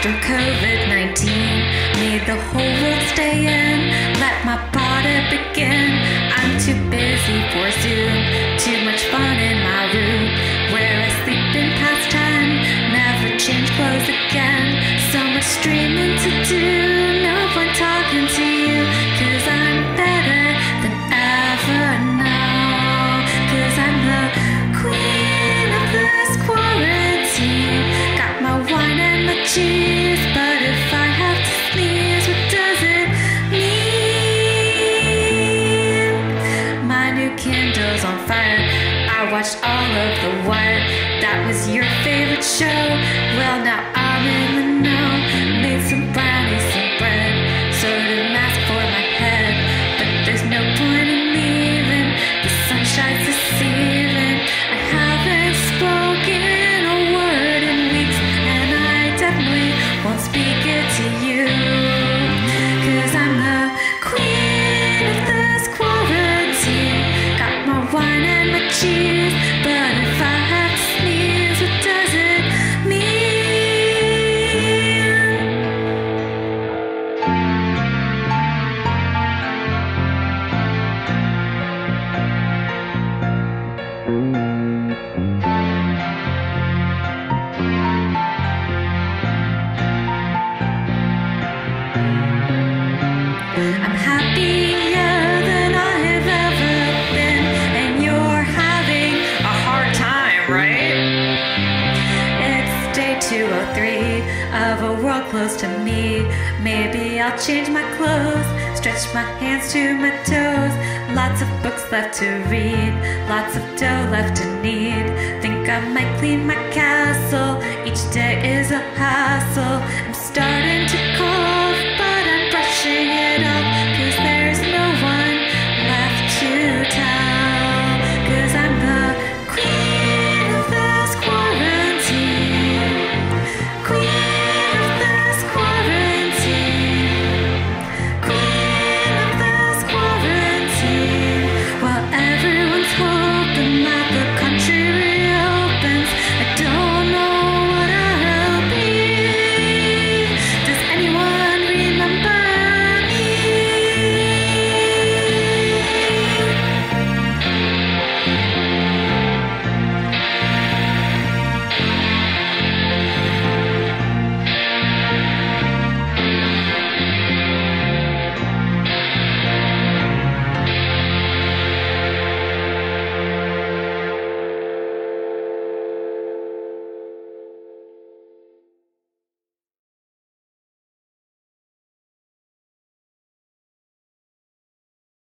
after COVID 19 made the whole world stay in. on fire. I watched all of the one that was your favorite show. Well, not she three of a world close to me. Maybe I'll change my clothes, stretch my hands to my toes. Lots of books left to read, lots of dough left to knead. Think I might clean my castle each day.